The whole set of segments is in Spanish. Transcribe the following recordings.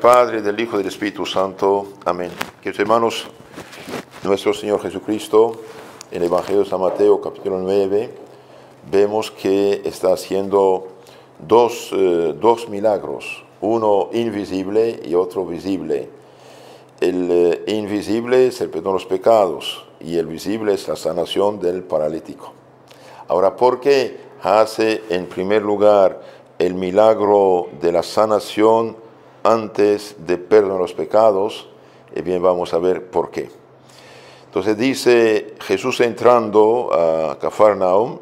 Padre, del Hijo y del Espíritu Santo. Amén. Queridos hermanos, nuestro Señor Jesucristo, en el Evangelio de San Mateo, capítulo 9, vemos que está haciendo dos, eh, dos milagros, uno invisible y otro visible. El eh, invisible es el perdón de los pecados y el visible es la sanación del paralítico. Ahora, ¿por qué hace en primer lugar el milagro de la sanación antes de perdonar los pecados? Y bien, vamos a ver por qué. Entonces dice Jesús entrando a Cafarnaum,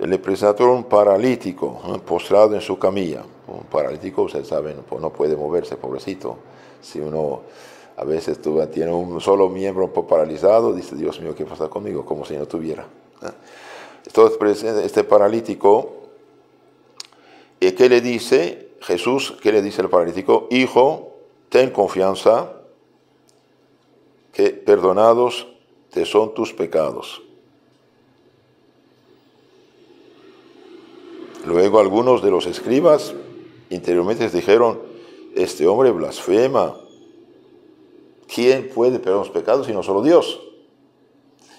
le presentó un paralítico postrado en su camilla. Un paralítico, ustedes saben, pues no puede moverse, pobrecito. Si uno a veces tiene un solo miembro paralizado, dice, Dios mío, ¿qué pasa conmigo? Como si no tuviera. Entonces, este paralítico, ¿y qué le dice Jesús? ¿Qué le dice el paralítico? Hijo, ten confianza, que perdonados te son tus pecados. Luego algunos de los escribas interiormente dijeron, este hombre blasfema. ¿Quién puede perdonar los pecados si no solo Dios?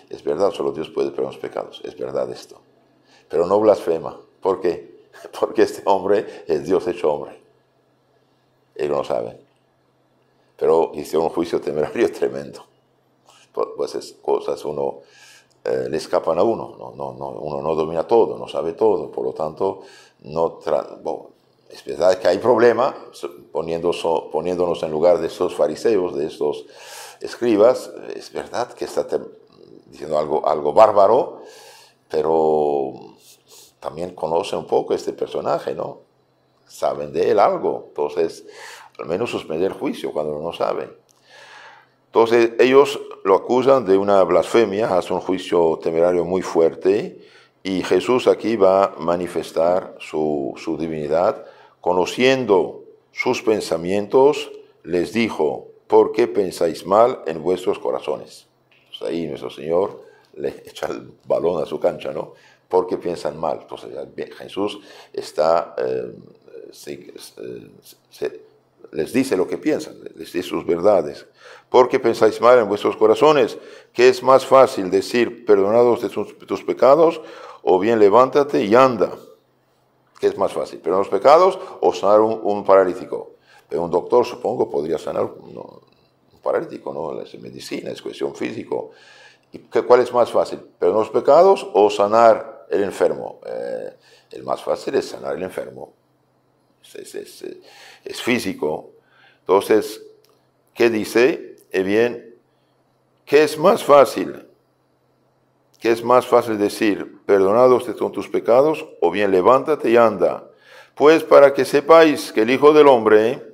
Es verdad, solo Dios puede perdonar los pecados. Es verdad esto. Pero no blasfema. ¿Por qué? Porque este hombre es Dios hecho hombre. Ellos no saben. Pero hicieron un juicio temerario tremendo. Pues es cosas uno eh, le escapan a uno. No, no, no, uno no domina todo, no sabe todo. Por lo tanto, no es verdad que hay problema poniéndonos en lugar de estos fariseos, de estos escribas. Es verdad que está diciendo algo, algo bárbaro, pero también conocen un poco este personaje, ¿no? Saben de él algo. Entonces, al menos suspender juicio cuando no saben. Entonces, ellos lo acusan de una blasfemia, hace un juicio temerario muy fuerte, y Jesús aquí va a manifestar su, su divinidad, conociendo sus pensamientos, les dijo, ¿por qué pensáis mal en vuestros corazones? ahí nuestro Señor le echa el balón a su cancha, ¿no? Porque piensan mal. Entonces Jesús está, eh, les dice lo que piensan, les dice sus verdades. Porque pensáis mal en vuestros corazones, que es más fácil decir perdonados de tus, pecados, o bien levántate y anda. ¿Qué es más fácil? ¿Perdonar los pecados o sanar un, paralítico? Pero un doctor, supongo, podría sanar paralítico, ¿no? Es medicina, es cuestión físico. ¿Y ¿Cuál es más fácil? ¿Perdonar los pecados o sanar el enfermo? Eh, el más fácil es sanar el enfermo. Es, es, es, físico. Entonces, ¿qué dice? Eh bien, ¿qué es más fácil? ¿Qué es más fácil decir? Perdonados te son tus pecados o bien levántate y anda. Pues para que sepáis que el Hijo del Hombre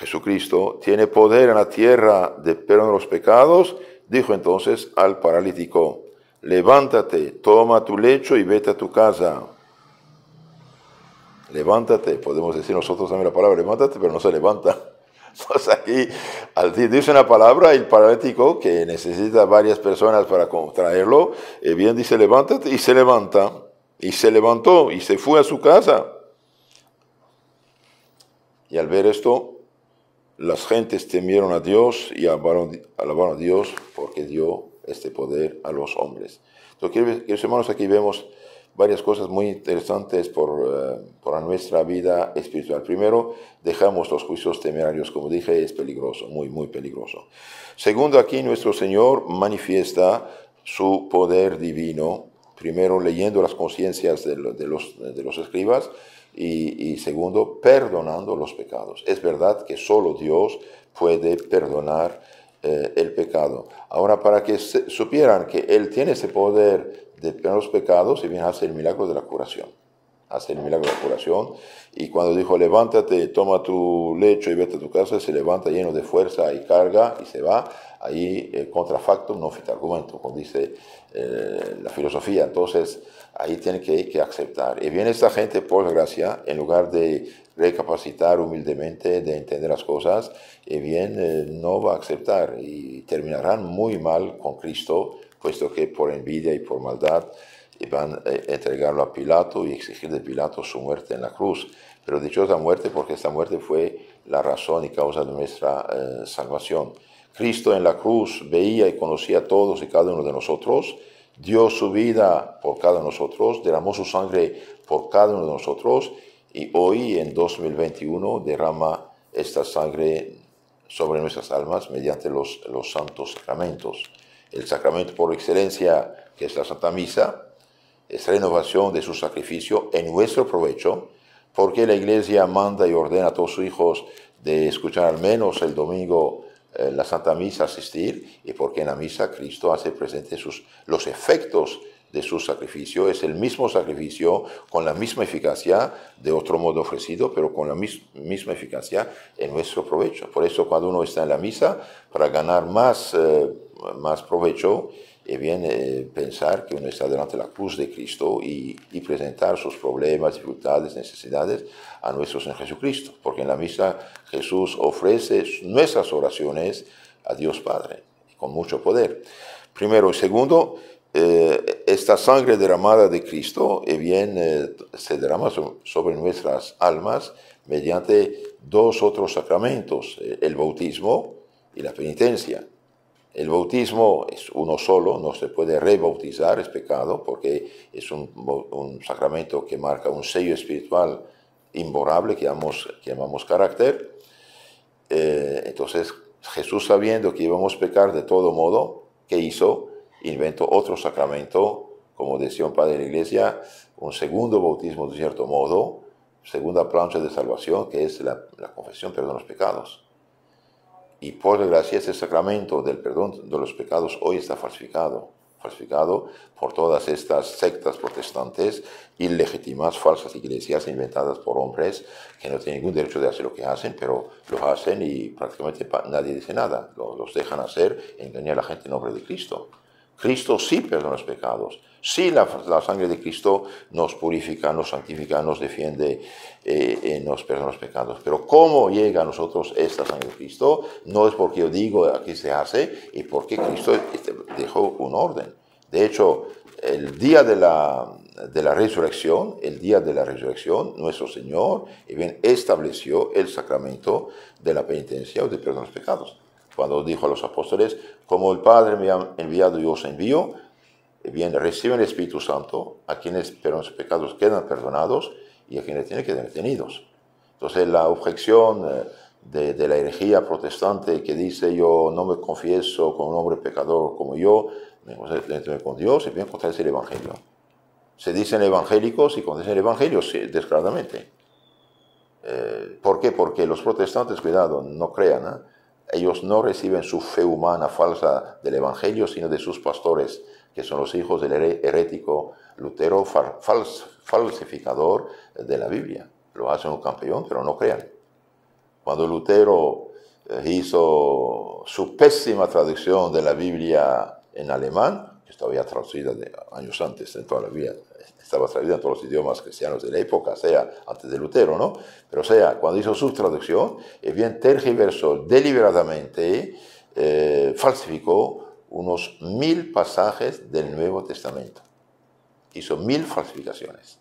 Jesucristo tiene poder en la tierra de perdonar los pecados, dijo entonces al paralítico, levántate, toma tu lecho y vete a tu casa. Levántate, podemos decir nosotros también la palabra levántate, pero no se levanta. Entonces aquí, al dice una palabra, el paralítico, que necesita varias personas para traerlo, eh, bien dice levántate y se levanta. Y se levantó y se fue a su casa. Y al ver esto, las gentes temieron a Dios y alabaron, a Dios porque dio este poder a los hombres. Entonces, queridos hermanos, aquí vemos varias cosas muy interesantes por, eh, por nuestra vida espiritual. Primero, dejamos los juicios temerarios, como dije, es peligroso, muy, muy peligroso. Segundo, aquí nuestro Señor manifiesta su poder divino, primero leyendo las conciencias de, de, los, de los escribas, y, segundo, perdonando los pecados. Es verdad que solo Dios puede perdonar eh, el pecado. Ahora, para que supieran que Él tiene ese poder de perdonar los pecados, y viene a hacer el milagro de la curación. Hace el milagro de la curación. Y cuando dijo, levántate, toma tu lecho y vete a tu casa, se levanta lleno de fuerza y carga y se va. Ahí, eh, contrafactum, no fit argumento, como dice eh, la filosofía. Entonces, ahí tiene que, que aceptar. Y viene esta gente, por desgracia, en lugar de recapacitar humildemente, de entender las cosas, y bien eh, no va a aceptar y terminarán muy mal con Cristo, puesto que por envidia y por maldad van a entregarlo a Pilato y exigir de Pilato su muerte en la cruz. Pero dichosa muerte porque esta muerte fue la razón y causa de nuestra eh, salvación. Cristo en la cruz veía y conocía a todos y cada uno de nosotros, dio su vida por cada uno de nosotros, derramó su sangre por cada uno de nosotros y hoy en 2021 derrama esta sangre sobre nuestras almas mediante los, los santos sacramentos. El sacramento por excelencia, que es la Santa Misa, es renovación de su sacrificio en nuestro provecho, porque la Iglesia manda y ordena a todos sus hijos de escuchar al menos el domingo eh, la Santa Misa, asistir, y porque en la Misa Cristo hace presente sus, los efectos de su sacrificio. Es el mismo sacrificio con la misma eficacia, de otro modo ofrecido, pero con la misma eficacia en nuestro provecho. Por eso cuando uno está en la misa, para ganar más, eh, más provecho, es bien eh, pensar que uno está delante de la cruz de Cristo y, presentar sus problemas, dificultades, necesidades a nuestro Señor Jesucristo, porque en la misa Jesús ofrece nuestras oraciones a Dios Padre, con mucho poder. Primero y segundo, eh, esta sangre derramada de Cristo eh, bien, eh, se derrama sobre nuestras almas mediante dos otros sacramentos, el bautismo y la penitencia. El bautismo es uno solo, no se puede rebautizar, es pecado, porque es un, sacramento que marca un sello espiritual imborrable que llamamos, que llamamos carácter. entonces, Jesús sabiendo que íbamos a pecar de todo modo, ¿qué hizo? inventó otro sacramento, como decía un padre de la iglesia, un segundo bautismo de cierto modo, segunda plancha de salvación, que es la, confesión, perdón los pecados. Y por desgracia ese sacramento del perdón de los pecados hoy está falsificado, falsificado por todas estas sectas protestantes ilegítimas, falsas iglesias inventadas por hombres que no tienen ningún derecho de hacer lo que hacen, pero lo hacen y prácticamente nadie dice nada, los dejan hacer, engañar a la gente en nombre de Cristo. Cristo sí perdona los pecados. Sí, la, sangre de Cristo nos purifica, nos santifica, nos defiende, eh, eh, nos perdona los pecados. Pero cómo llega a nosotros esta sangre de Cristo no es porque yo digo aquí se hace y porque Cristo este, dejó un orden. De hecho, el día de la, de la resurrección, el día de la resurrección, nuestro Señor bien, estableció el sacramento de la penitencia o de perdón de los pecados cuando dijo a los apóstoles, como el Padre me ha enviado, yo os envío, bien, reciben el Espíritu Santo, a quienes pero los pecados quedan perdonados y a quienes tienen que quedar detenidos. Entonces la objeción eh, de, la herejía protestante que dice yo no me confieso con un hombre pecador como yo, me confieso con Dios, y bien contradice el Evangelio. Se dicen evangélicos y contradicen el Evangelio, sí, descaradamente. Eh, ¿Por qué? Porque los protestantes, cuidado, no crean, ¿eh? Ellos no reciben su fe humana falsa del Evangelio, sino de sus pastores, que son los hijos del herético Lutero, falsificador de la Biblia. Lo hacen un campeón, pero no crean. Cuando Lutero eh, hizo su pésima traducción de la Biblia en alemán, que estaba ya traducida años antes en toda la Biblia, estaba traducida en todos los idiomas cristianos de la época, sea antes de Lutero, ¿no? Pero sea, cuando hizo su traducción, es bien tergiversó deliberadamente, eh, falsificó unos mil pasajes del Nuevo Testamento. Hizo mil falsificaciones.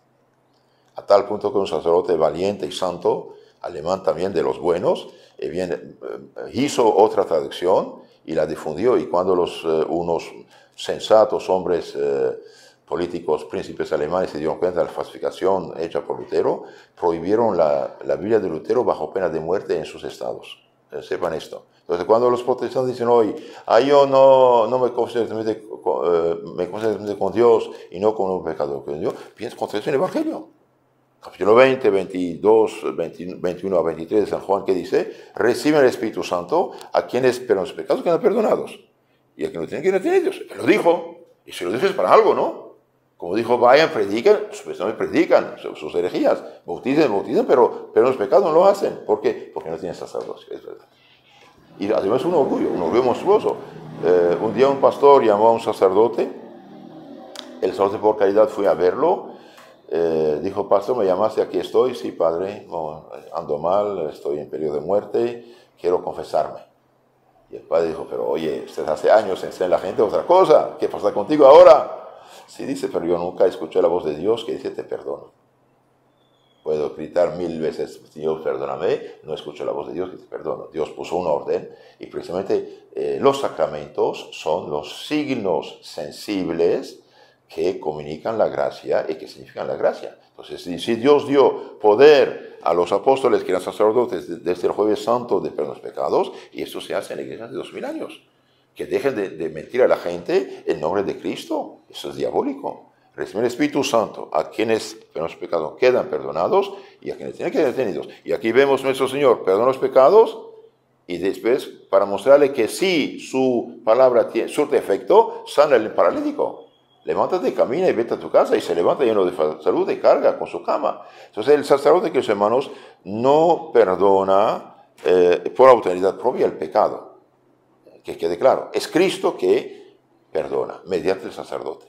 A tal punto que un sacerdote valiente y santo, alemán también de los buenos, eh, bien, eh, hizo otra traducción y la difundió. Y cuando los, unos sensatos hombres políticos príncipes alemanes se dieron cuenta de la falsificación hecha por Lutero, prohibieron la, la Biblia de Lutero bajo pena de muerte en sus estados. Eh, sepan esto. Entonces, cuando los protestantes dicen hoy, ah, yo no, no me confieso eh, con Dios y no con un pecador con Dios, piensa contra el Evangelio. Capítulo 20, 22, 21 a 23 de San Juan, que dice, reciben el Espíritu Santo a quienes, pero los pecados quedan perdonados. Y a quienes no tienen que no tienen Dios. Él lo dijo. Y si lo dices para algo, ¿no? Como dijo, vayan, predican, pues no predican sus herejías, bauticen, bauticen, pero, pero los pecados no lo hacen. ¿Por qué? Porque no tienen sacerdocio, es verdad. Y además es un orgullo, un orgullo monstruoso. Eh, un día un pastor llamó a un sacerdote, el sacerdote por caridad fue a verlo, eh, dijo, pastor, me llamaste, aquí estoy, sí, padre, ando mal, estoy en periodo de muerte, quiero confesarme. Y el padre dijo, pero oye, usted hace años enseña a la gente otra cosa, ¿qué pasa contigo ahora? Sí dice, pero yo nunca escuché la voz de Dios que dice te perdono. puedo gritar mil veces, Dios perdóname, no escucho la voz de Dios que te perdono. Dios puso un orden y precisamente eh, los sacramentos son los signos sensibles que comunican la gracia y que significan la gracia. Entonces, si, Dios dio poder a los apóstoles que eran sacerdotes desde el jueves santo de perdón los pecados, y esto se hace en la iglesia de dos mil años, que dejen de, mentir a la gente en nombre de Cristo, eso es diabólico. Reciben el Espíritu Santo a quienes los pecados quedan perdonados y a quienes tienen que ser detenidos. Y aquí vemos nuestro Señor, perdona los pecados y después para mostrarle que sí su palabra tiene, surte efecto, sana el paralítico levántate, camina y vete a tu casa y se levanta lleno de salud y carga con su cama. Entonces el sacerdote, que los hermanos, no perdona eh, por autoridad propia el pecado. Que quede claro, es Cristo que perdona mediante el sacerdote.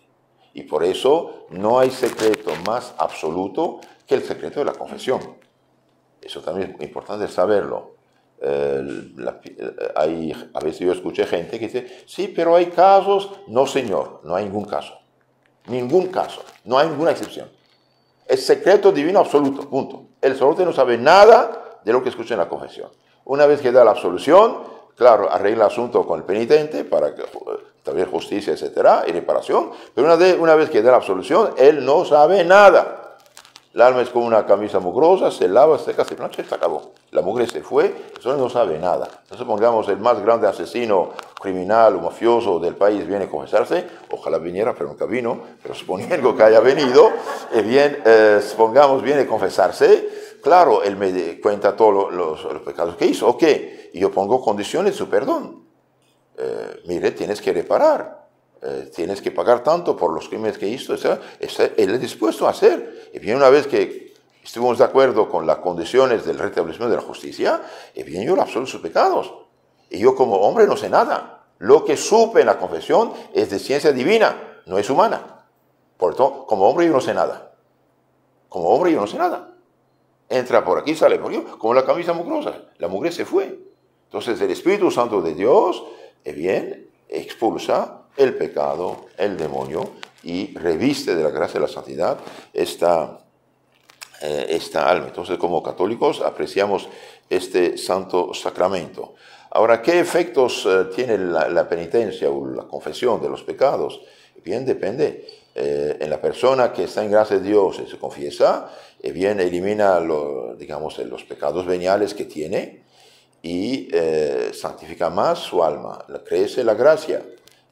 Y por eso no hay secreto más absoluto que el secreto de la confesión. Eso también es importante saberlo. A veces yo escuché gente que dice, sí, pero hay casos, no señor, no hay ningún caso. Ningún caso, no hay ninguna excepción. Es secreto divino absoluto, punto. El sacerdote no sabe nada de lo que escucha en la confesión. Una vez que da la absolución, claro, arregla el asunto con el penitente para que eh, justicia, etcétera, y reparación, pero una, una vez que da la absolución, él no sabe nada. El alma es como una camisa mugrosa, se lava, seca, se plancha y se acabó. La mujer se fue, eso no sabe nada. Entonces, pongamos, el más grande asesino criminal o mafioso del país viene a confesarse, ojalá viniera, pero nunca vino, pero suponiendo que haya venido, eh, bien, eh, viene a confesarse, claro, él me cuenta todos los, pecados que hizo, ok, y yo pongo condiciones de su perdón. Eh, mire, tienes que reparar, eh, tienes que pagar tanto por los crímenes que hizo, él es dispuesto a hacer. Y bien, una vez que estuvimos de acuerdo con las condiciones del restablecimiento de la justicia, y bien, yo le absolvo sus pecados. Y yo como hombre no sé nada. Lo que supe en la confesión es de ciencia divina, no es humana. Por eso, como hombre yo no sé nada. Como hombre yo no sé nada. Entra por aquí, sale por aquí, como la camisa mugrosa. La mujer se fue. Entonces el Espíritu Santo de Dios, eh, bien, expulsa el pecado, el demonio, y reviste de la gracia de la santidad esta, eh, esta alma. Entonces, como católicos, apreciamos este santo sacramento. Ahora, ¿qué efectos eh, tiene la, penitencia o la confesión de los pecados? Bien, depende. Eh, en la persona que está en gracia de Dios y se confiesa, bien, elimina digamos, los pecados veniales que tiene y santifica más su alma, crece la gracia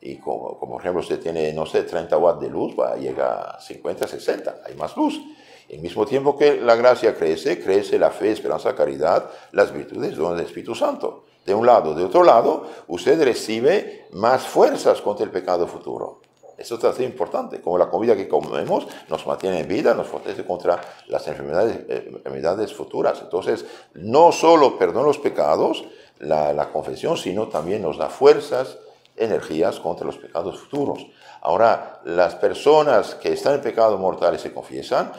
y como, como, por ejemplo usted tiene, no sé, 30 watts de luz, va, llega a 50, 60, hay más luz. Al mismo tiempo que la gracia crece, crece la fe, esperanza, caridad, las virtudes del Espíritu Santo. De un lado, de otro lado, usted recibe más fuerzas contra el pecado futuro. Eso es así importante, como la comida que comemos nos mantiene en vida, nos protege contra las enfermedades, eh, enfermedades futuras. Entonces, no solo perdona los pecados, la, confesión, sino también nos da fuerzas, energías contra los pecados futuros. Ahora, las personas que están en pecado mortal y se confiesan,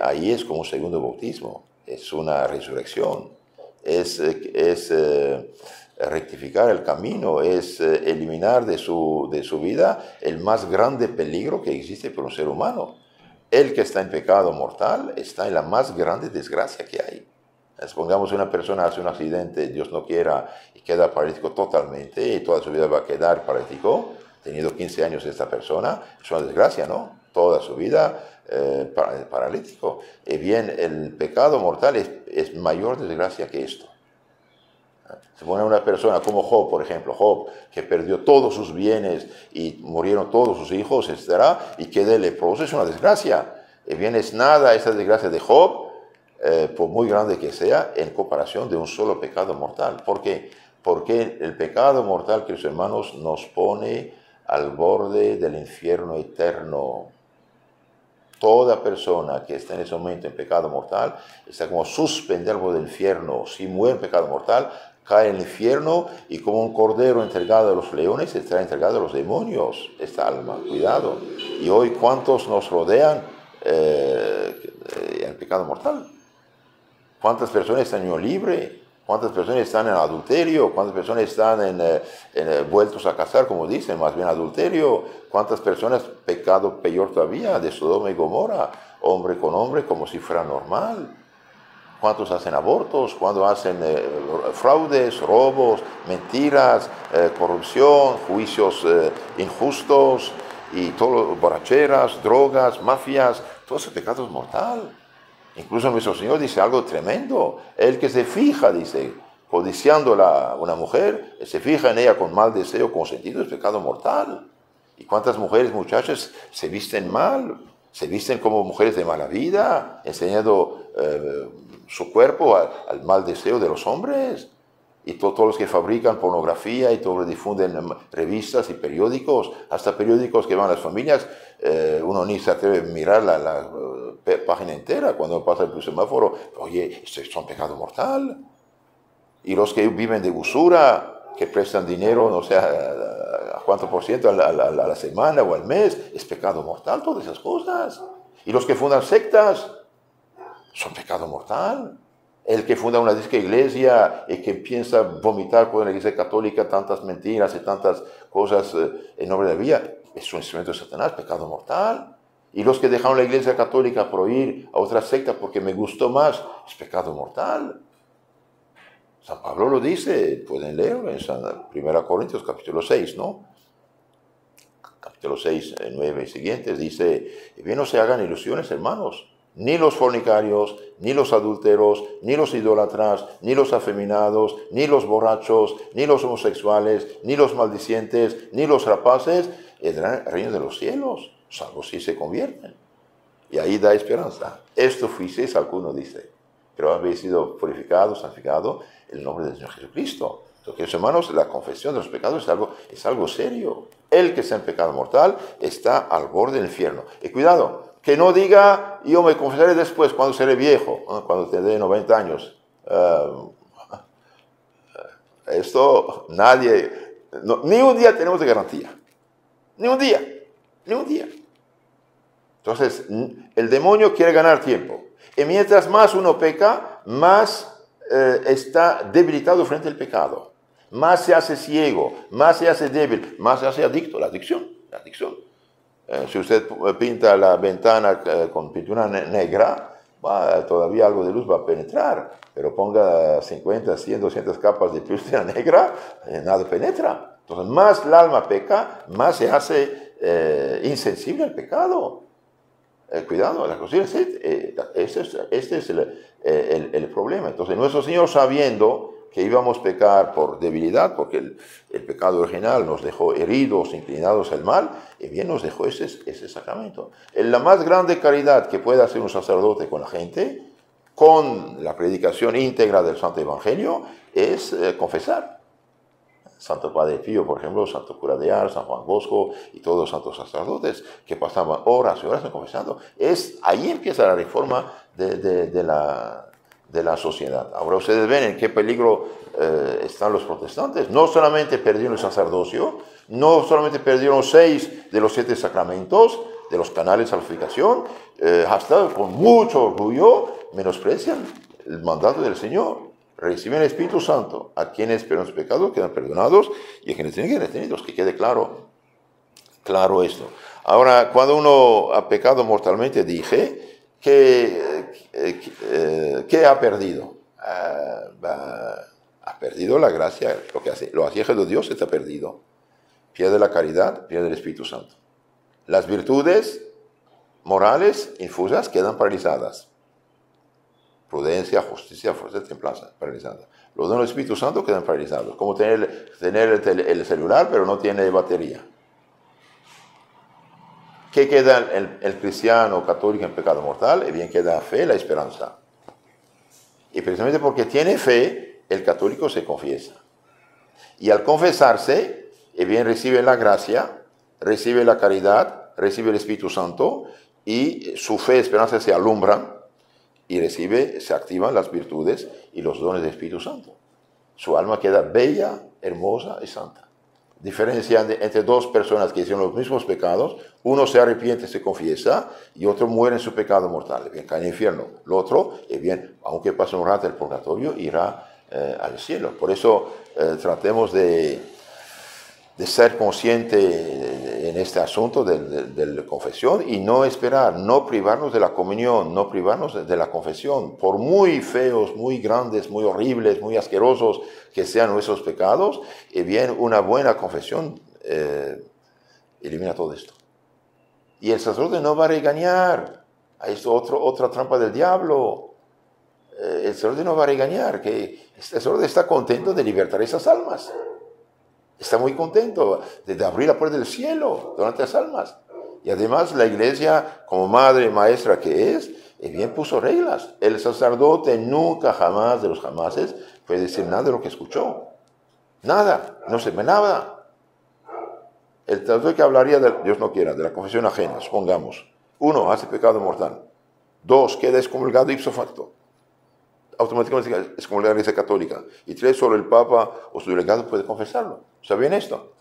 ahí es como un segundo bautismo, es una resurrección, es, es eh, rectificar el camino, es eh, eliminar de su, de su vida el más grande peligro que existe para un ser humano. El que está en pecado mortal está en la más grande desgracia que hay. Supongamos una persona hace un accidente, Dios no quiera, y queda paralítico totalmente, y toda su vida va a quedar paralítico, teniendo 15 años esta persona, es una desgracia, ¿no? Toda su vida eh, paralítico. Y bien, el pecado mortal es mayor desgracia que esto. Se pone una persona como Job, por ejemplo, Job, que perdió todos sus bienes y murieron todos sus hijos, etc., y queda leproso, es una desgracia. Y bien, es nada esa desgracia de Job eh, por muy grande que sea, en comparación de un solo pecado mortal. ¿Por qué? Porque el pecado mortal, que los hermanos, nos pone al borde del infierno eterno. Toda persona que está en ese momento en pecado mortal está como suspendida al borde del infierno. Si muere en pecado mortal, cae en el infierno y como un cordero entregado a los leones, estará entregado a los demonios esta alma. Cuidado. Y hoy, ¿cuántos nos rodean eh, en pecado mortal? ¿Cuántas personas están en libre? ¿Cuántas personas están en adulterio? ¿Cuántas personas están en, eh, eh, vueltos a casar, como dicen, más bien adulterio? ¿Cuántas personas pecado peor todavía, de Sodoma y Gomorra, hombre con hombre, como si fuera normal? Cuántos hacen abortos, cuántos hacen eh, fraudes, robos, mentiras, eh, corrupción, juicios eh, injustos y todo, borracheras, drogas, mafias, todo ese pecado es mortal. Incluso nuestro Señor dice algo tremendo. El que se fija, dice, codiciando a una mujer, se fija en ella con mal deseo, con sentido, es pecado mortal. ¿Y cuántas mujeres, muchachas, se visten mal? Se visten como mujeres de mala vida, enseñando su cuerpo al, mal deseo de los hombres. Y todos los que fabrican pornografía y todos difunden revistas y periódicos, hasta periódicos que van a las familias, eh, uno ni se atreve a mirar la, eh, página entera cuando pasa el semáforo. Oye, esto es un pecado mortal. Y los que viven de usura, que prestan dinero, no sé a, cuánto por ciento a la, semana o al mes, es pecado mortal, todas esas cosas. Y los que fundan sectas, son pecado mortal. El que funda una disca iglesia y que piensa vomitar por la iglesia católica tantas mentiras y tantas cosas eh, en nombre de la vida, es un instrumento de Satanás, pecado mortal. Y los que dejaron la iglesia católica por ir a otra secta porque me gustó más, es pecado mortal. San Pablo lo dice, pueden leerlo en 1 Corintios capítulo 6, ¿no? Capítulo 6, 9 y siguientes, dice, bien no se hagan ilusiones, hermanos, ni los fornicarios, ni los adúlteros, ni los idólatras, ni los afeminados, ni los borrachos, ni los homosexuales, ni los maldicientes, ni los rapaces, el reino de los cielos, salvo si se convierten. Y ahí da esperanza. Esto fuisteis, alguno dice, pero habéis sido purificados, santificados el nombre del Señor Jesucristo. Entonces, hermanos, la confesión de los pecados es algo, es algo serio. El que está en pecado mortal está al borde del infierno. Y cuidado, que no diga, yo me confesaré después, cuando seré viejo, cuando tendré 90 años. Eh, esto nadie, ni un día tenemos de garantía. Ni un día, ni un día. Entonces, el demonio quiere ganar tiempo. Y mientras más uno peca, más eh, está debilitado frente al pecado, más se hace ciego, más se hace débil, más se hace adicto, la adicción, la adicción. Eh, si usted pinta la ventana eh, con pintura negra, todavía algo de luz va a penetrar, pero ponga 50, 100, 200 capas de pintura negra, nada penetra. Entonces, más el alma peca, más se hace insensible al pecado. cuidado, la cuestión es, este, es el, eh, el, problema. Entonces, nuestro Señor sabiendo que íbamos a pecar por debilidad, porque el, pecado original nos dejó heridos, inclinados al mal, y bien nos dejó ese, ese sacramento. La más grande caridad que puede hacer un sacerdote con la gente, con la predicación íntegra del Santo Evangelio, es eh, confesar. Santo Padre Pío, por ejemplo, Santo Cura de Ars, San Juan Bosco y todos los santos sacerdotes que pasaban horas y horas confesando. Es, ahí empieza la reforma de, la, de la sociedad. Ahora ustedes ven en qué peligro eh, están los protestantes. No solamente perdieron el sacerdocio, no solamente perdieron seis de los siete sacramentos, de los canales de salvación, eh, hasta con mucho orgullo menosprecian el mandato del Señor. Reciben el Espíritu Santo. A quienes perdonan sus pecados quedan perdonados y a quienes tienen que retenidos. Que quede claro, claro esto. Ahora, cuando uno ha pecado mortalmente, dije, ¿qué, eh, ¿qué ha perdido? Ah, ha perdido la gracia, lo que hace, lo hacía de Dios está perdido. Pierde la caridad, pierde el Espíritu Santo. Las virtudes morales infusas quedan paralizadas. Prudencia, justicia, fuerza, templanza, paralizadas. Los dones del Espíritu Santo quedan paralizados. Como tener, tener el, el celular, pero no tiene batería. ¿Qué queda el, cristiano católico en pecado mortal? Y bien queda fe, la esperanza. Y precisamente porque tiene fe, el católico se confiesa. Y al confesarse, y bien recibe la gracia, recibe la caridad, recibe el Espíritu Santo, y su fe y esperanza se alumbran, y recibe, se activan las virtudes y los dones del Espíritu Santo. Su alma queda bella, hermosa y santa diferencia entre dos personas que hicieron los mismos pecados. Uno se arrepiente, se confiesa, y otro muere en su pecado mortal, bien, cae en el infierno. El otro, bien, aunque pase un rato el purgatorio, irá eh, al cielo. Por eso eh, tratemos de, de ser consciente en este asunto de, la confesión y no esperar, no privarnos de la comunión, no privarnos de la confesión, por muy feos, muy grandes, muy horribles, muy asquerosos que sean nuestros pecados, y bien una buena confesión eh, elimina todo esto. Y el sacerdote no va a regañar, ahí es otra trampa del diablo, eh, el sacerdote no va a regañar, que el sacerdote está contento de libertar esas almas. Está muy contento de, abrir la puerta del cielo durante las almas. Y además la iglesia, como madre maestra que es, eh, bien puso reglas. El sacerdote nunca jamás de los jamases puede decir nada de lo que escuchó. Nada, no se ve nada. El sacerdote que hablaría, de, Dios no quiera, de la confesión ajena, supongamos. Uno, hace pecado mortal. Dos, queda excomulgado ipso facto automáticamente como la Iglesia Católica. Y tres, solo el Papa o su delegado puede confesarlo. ¿Sabían esto?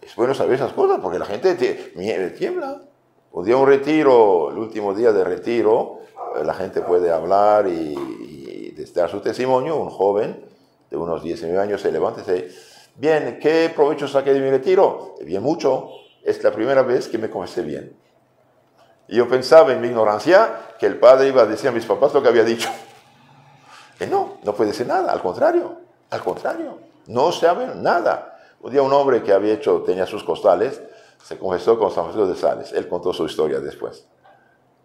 Es bueno saber esas cosas porque la gente tiembla. Un día un retiro, el último día de retiro, eh, la gente puede hablar y, y dar su testimonio. Un joven de unos 19 años se levanta y dice, bien, ¿qué provecho saqué de mi retiro? Bien mucho. Es la primera vez que me confesé bien. Y yo pensaba en mi ignorancia que el padre iba a decir a mis papás lo que había dicho no, no puede ser nada, al contrario, al contrario, no sabe nada. Un día un hombre que había hecho, tenía sus costales, se confesó con San Francisco de Sales. Él contó su historia después.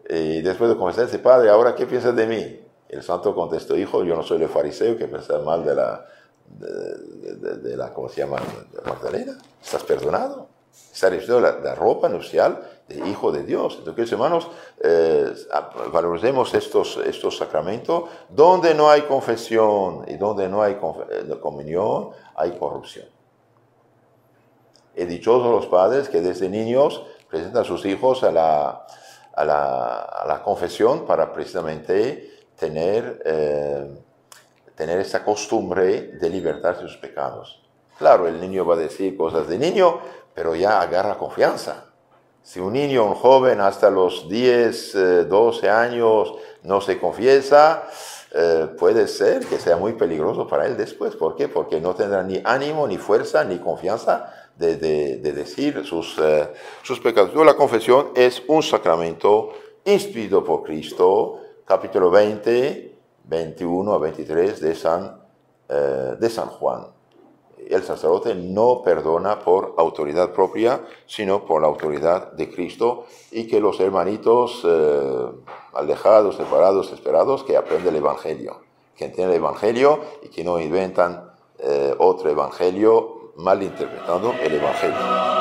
Y después de confesar, dice, Padre, ¿ahora qué piensas de mí? el santo contestó, hijo, yo no soy el fariseo que piensa mal de la, de, la, ¿cómo se llama? De Magdalena. Estás perdonado. Está recibiendo la, la ropa nupcial de hijo de Dios. Entonces, hermanos, eh, valoremos estos, estos sacramentos. Donde no hay confesión y donde no hay eh, comunión, hay corrupción. Dichosos los padres que desde niños presentan a sus hijos a la, a la, a la confesión para precisamente tener, eh, tener esa costumbre de libertarse de sus pecados. Claro, el niño va a decir cosas de niño, pero ya agarra confianza si un niño, un joven hasta los 10, 12 eh, años no se confiesa, eh, puede ser que sea muy peligroso para él después. ¿Por qué? Porque no tendrá ni ánimo, ni fuerza, ni confianza de, decir sus, eh, sus pecados. La confesión es un sacramento instituido por Cristo, capítulo 20, 21 a 23 de San, de San Juan el sacerdote no perdona por autoridad propia, sino por la autoridad de Cristo y que los hermanitos eh, alejados, separados, esperados, que aprenden el Evangelio, que entienden el Evangelio y que no inventan eh, otro Evangelio malinterpretando el Evangelio.